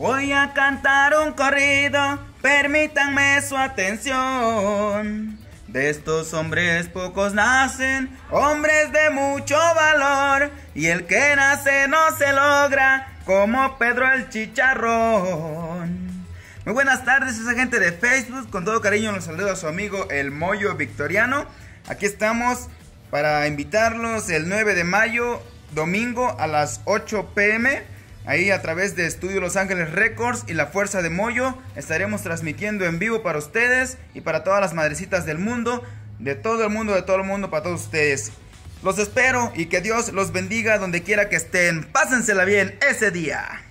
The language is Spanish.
Voy a cantar un corrido, permítanme su atención. De estos hombres pocos nacen, hombres de mucho valor, y el que nace no se logra como Pedro el Chicharrón. Muy buenas tardes, esa gente de Facebook, con todo cariño los saludo a su amigo el Moyo Victoriano. Aquí estamos para invitarlos el 9 de mayo, domingo a las 8 pm Ahí a través de Estudio Los Ángeles Records y La Fuerza de Moyo estaremos transmitiendo en vivo para ustedes y para todas las madrecitas del mundo, de todo el mundo, de todo el mundo, para todos ustedes. Los espero y que Dios los bendiga donde quiera que estén. Pásensela bien ese día.